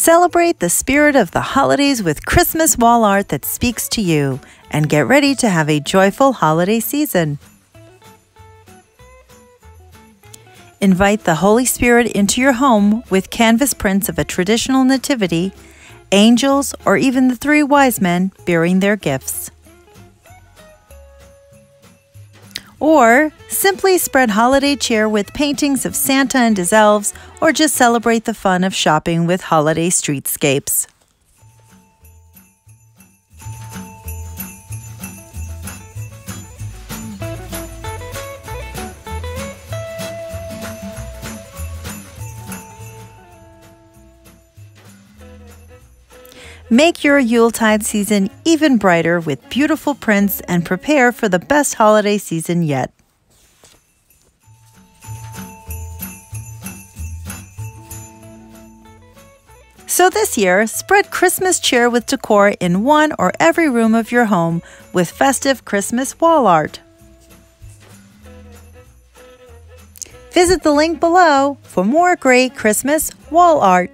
Celebrate the spirit of the holidays with Christmas wall art that speaks to you and get ready to have a joyful holiday season. Invite the Holy Spirit into your home with canvas prints of a traditional nativity, angels, or even the three wise men bearing their gifts. Or simply spread holiday cheer with paintings of Santa and his elves, or just celebrate the fun of shopping with holiday streetscapes. Make your Yuletide season even brighter with beautiful prints and prepare for the best holiday season yet. So this year, spread Christmas cheer with decor in one or every room of your home with festive Christmas wall art. Visit the link below for more great Christmas wall art.